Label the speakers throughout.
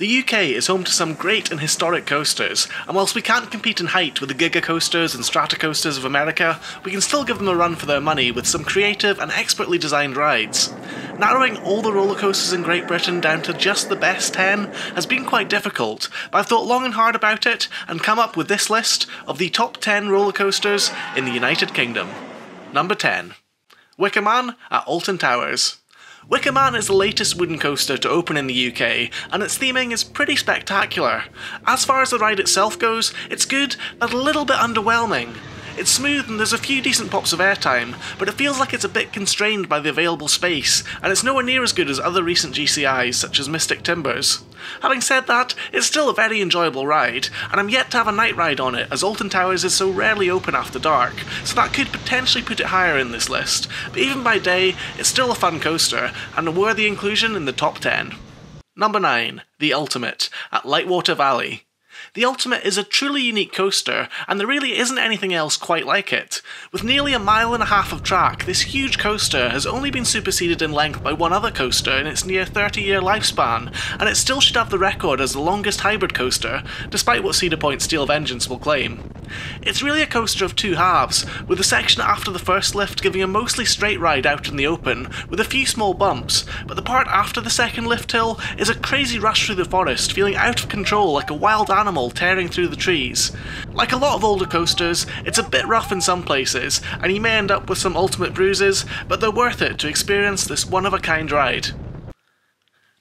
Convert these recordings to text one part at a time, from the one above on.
Speaker 1: The UK is home to some great and historic coasters, and whilst we can't compete in height with the Giga coasters and Strata coasters of America, we can still give them a run for their money with some creative and expertly designed rides. Narrowing all the roller coasters in Great Britain down to just the best 10 has been quite difficult, but I've thought long and hard about it and come up with this list of the top 10 roller coasters in the United Kingdom. Number 10 Wicker Man at Alton Towers. Wicker Man is the latest wooden coaster to open in the UK, and its theming is pretty spectacular. As far as the ride itself goes, it's good, but a little bit underwhelming. It's smooth and there's a few decent pops of airtime, but it feels like it's a bit constrained by the available space, and it's nowhere near as good as other recent GCIs such as Mystic Timbers. Having said that, it's still a very enjoyable ride, and I'm yet to have a night ride on it as Alton Towers is so rarely open after dark, so that could potentially put it higher in this list, but even by day, it's still a fun coaster, and a worthy inclusion in the top 10. Number 9, The Ultimate, at Lightwater Valley. The Ultimate is a truly unique coaster, and there really isn't anything else quite like it. With nearly a mile and a half of track, this huge coaster has only been superseded in length by one other coaster in its near 30 year lifespan, and it still should have the record as the longest hybrid coaster, despite what Cedar Point Steel Vengeance will claim. It's really a coaster of two halves, with the section after the first lift giving a mostly straight ride out in the open, with a few small bumps, but the part after the second lift hill is a crazy rush through the forest, feeling out of control like a wild animal tearing through the trees. Like a lot of older coasters, it's a bit rough in some places, and you may end up with some ultimate bruises, but they're worth it to experience this one of a kind ride.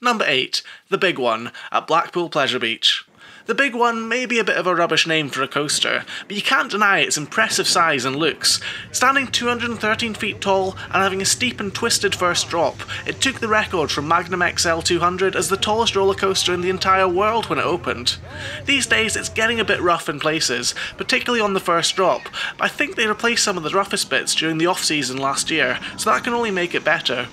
Speaker 1: Number 8, the big one, at Blackpool Pleasure Beach. The big one may be a bit of a rubbish name for a coaster, but you can't deny its impressive size and looks. Standing 213 feet tall and having a steep and twisted first drop, it took the record from Magnum XL 200 as the tallest roller coaster in the entire world when it opened. These days it's getting a bit rough in places, particularly on the first drop, but I think they replaced some of the roughest bits during the off season last year, so that can only make it better.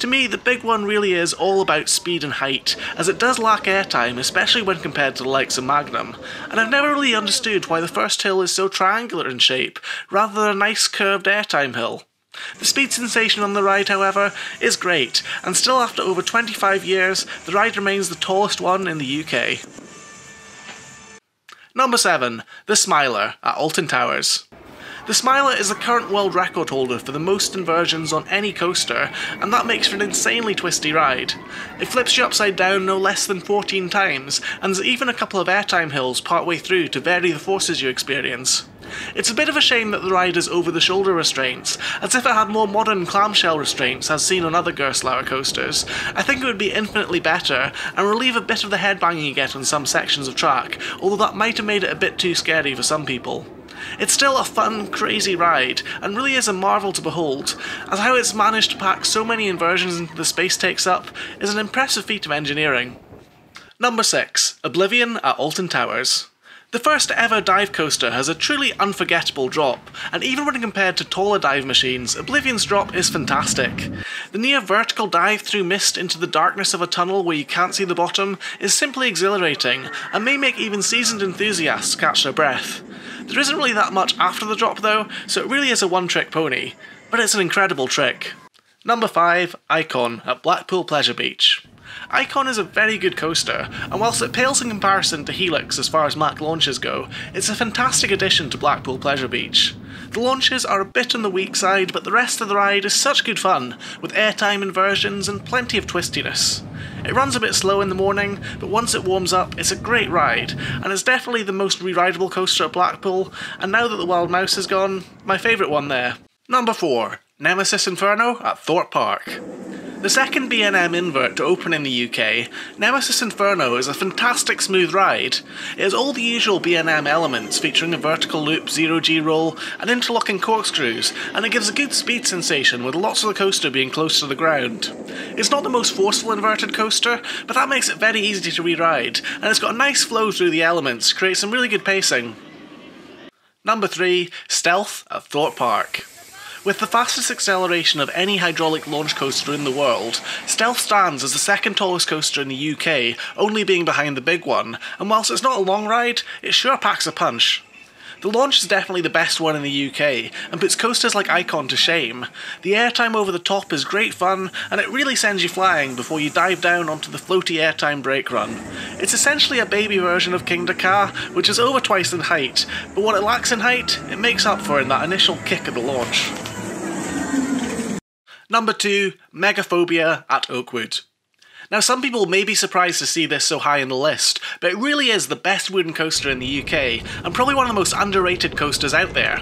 Speaker 1: To me, the big one really is all about speed and height, as it does lack airtime, especially when compared to the likes of Magnum, and I've never really understood why the first hill is so triangular in shape, rather than a nice curved airtime hill. The speed sensation on the ride, however, is great, and still after over 25 years, the ride remains the tallest one in the UK. Number 7. The Smiler at Alton Towers. The Smiler is the current world record holder for the most inversions on any coaster, and that makes for an insanely twisty ride. It flips you upside down no less than 14 times, and there's even a couple of airtime hills partway through to vary the forces you experience. It's a bit of a shame that the ride has over the shoulder restraints, as if it had more modern clamshell restraints as seen on other Gerstlauer coasters. I think it would be infinitely better and relieve a bit of the headbanging you get on some sections of track, although that might have made it a bit too scary for some people. It's still a fun, crazy ride, and really is a marvel to behold, as how it's managed to pack so many inversions into the space takes up is an impressive feat of engineering. Number 6. Oblivion at Alton Towers. The first ever dive coaster has a truly unforgettable drop, and even when compared to taller dive machines, Oblivion's drop is fantastic. The near vertical dive through mist into the darkness of a tunnel where you can't see the bottom is simply exhilarating, and may make even seasoned enthusiasts catch their breath. There isn't really that much after the drop though, so it really is a one trick pony, but it's an incredible trick. Number 5, Icon at Blackpool Pleasure Beach. Icon is a very good coaster, and whilst it pales in comparison to Helix as far as Mack launches go, it's a fantastic addition to Blackpool Pleasure Beach. The launches are a bit on the weak side, but the rest of the ride is such good fun, with airtime inversions and plenty of twistiness. It runs a bit slow in the morning, but once it warms up, it's a great ride, and it's definitely the most re-rideable coaster at Blackpool, and now that the Wild Mouse is gone, my favourite one there. Number 4. Nemesis Inferno at Thorpe Park. The second B&M invert to open in the UK, Nemesis Inferno is a fantastic smooth ride. It has all the usual B&M elements featuring a vertical loop, zero-G roll, and interlocking corkscrews, and it gives a good speed sensation with lots of the coaster being close to the ground. It's not the most forceful inverted coaster, but that makes it very easy to re-ride, and it's got a nice flow through the elements, creates some really good pacing. Number 3, Stealth at Thorpe Park. With the fastest acceleration of any hydraulic launch coaster in the world, Stealth stands as the second tallest coaster in the UK, only being behind the big one, and whilst it's not a long ride, it sure packs a punch. The launch is definitely the best one in the UK, and puts coasters like Icon to shame. The airtime over the top is great fun, and it really sends you flying before you dive down onto the floaty airtime brake run. It's essentially a baby version of Kingda Ka, which is over twice in height, but what it lacks in height, it makes up for in that initial kick at the launch. Number 2, Megaphobia at Oakwood. Now, some people may be surprised to see this so high in the list, but it really is the best wooden coaster in the UK, and probably one of the most underrated coasters out there.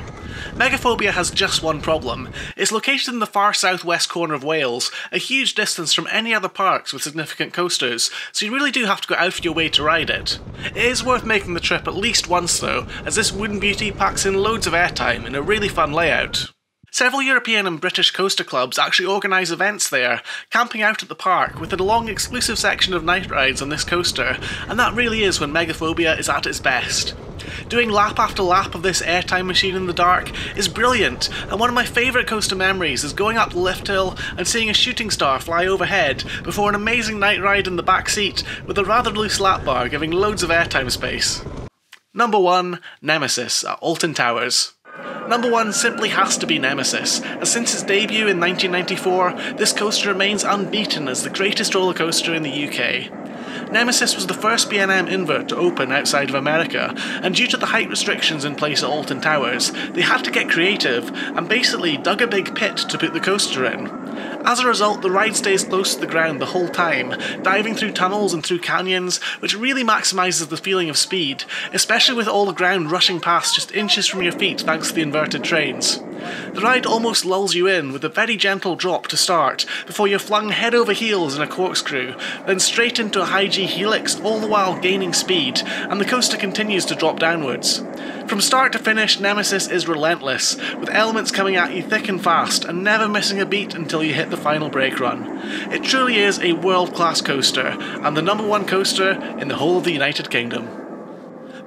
Speaker 1: Megaphobia has just one problem. It's located in the far southwest corner of Wales, a huge distance from any other parks with significant coasters, so you really do have to go out of your way to ride it. It is worth making the trip at least once though, as this wooden beauty packs in loads of airtime in a really fun layout. Several European and British coaster clubs actually organise events there, camping out at the park with a long exclusive section of night rides on this coaster, and that really is when Megaphobia is at its best. Doing lap after lap of this airtime machine in the dark is brilliant, and one of my favourite coaster memories is going up the lift hill and seeing a shooting star fly overhead before an amazing night ride in the back seat with a rather loose lap bar giving loads of airtime space. Number 1 Nemesis at Alton Towers. Number one simply has to be Nemesis, as since its debut in 1994, this coaster remains unbeaten as the greatest roller coaster in the UK. Nemesis was the first B&M invert to open outside of America, and due to the height restrictions in place at Alton Towers, they had to get creative and basically dug a big pit to put the coaster in. As a result, the ride stays close to the ground the whole time, diving through tunnels and through canyons, which really maximises the feeling of speed, especially with all the ground rushing past just inches from your feet thanks to the inverted trains. The ride almost lulls you in with a very gentle drop to start, before you're flung head over heels in a corkscrew, then straight into a high G helix, all the while gaining speed, and the coaster continues to drop downwards. From start to finish, Nemesis is relentless, with elements coming at you thick and fast, and never missing a beat until you hit the final brake run. It truly is a world class coaster, and the number one coaster in the whole of the United Kingdom.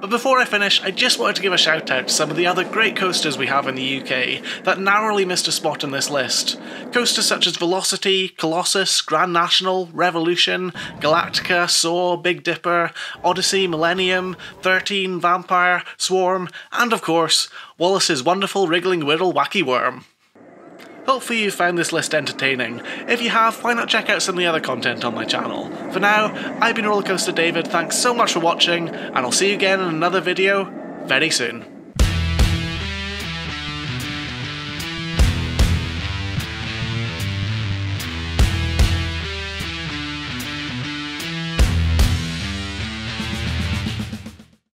Speaker 1: But before I finish, I just wanted to give a shout out to some of the other great coasters we have in the UK that narrowly missed a spot on this list. Coasters such as Velocity, Colossus, Grand National, Revolution, Galactica, Saw, Big Dipper, Odyssey, Millennium, 13, Vampire, Swarm, and of course, Wallace's wonderful Wriggling Whirl Wacky Worm. Hopefully you found this list entertaining. If you have, why not check out some of the other content on my channel. For now, I've been Rollercoaster David, thanks so much for watching, and I'll see you again in another video very soon.